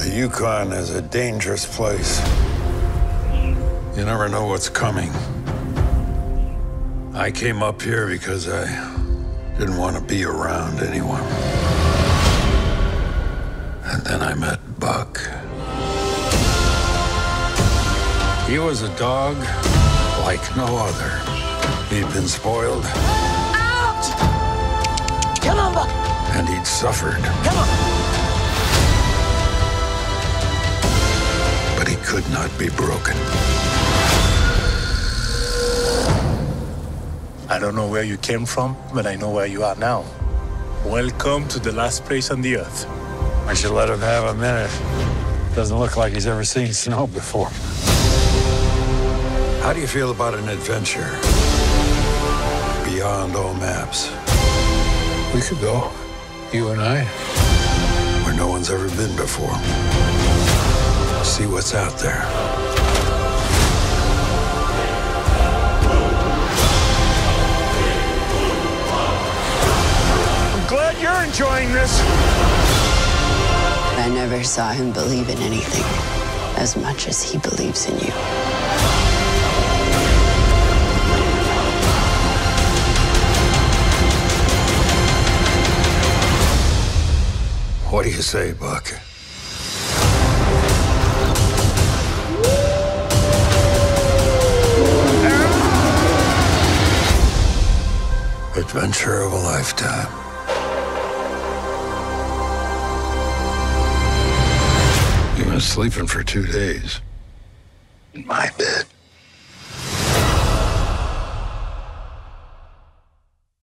The Yukon is a dangerous place. You never know what's coming. I came up here because I didn't want to be around anyone. And then I met Buck. He was a dog like no other. He'd been spoiled. Out! Come on, Buck. And he'd suffered. Come on. Be broken. I don't know where you came from, but I know where you are now. Welcome to the last place on the earth. I should let him have a minute. Doesn't look like he's ever seen snow before. How do you feel about an adventure beyond all maps? We could go, you and I, where no one's ever been before. See what's out there. I'm glad you're enjoying this. I never saw him believe in anything as much as he believes in you. What do you say, Buck? Adventure of a lifetime. You've been sleeping for two days. In my bed.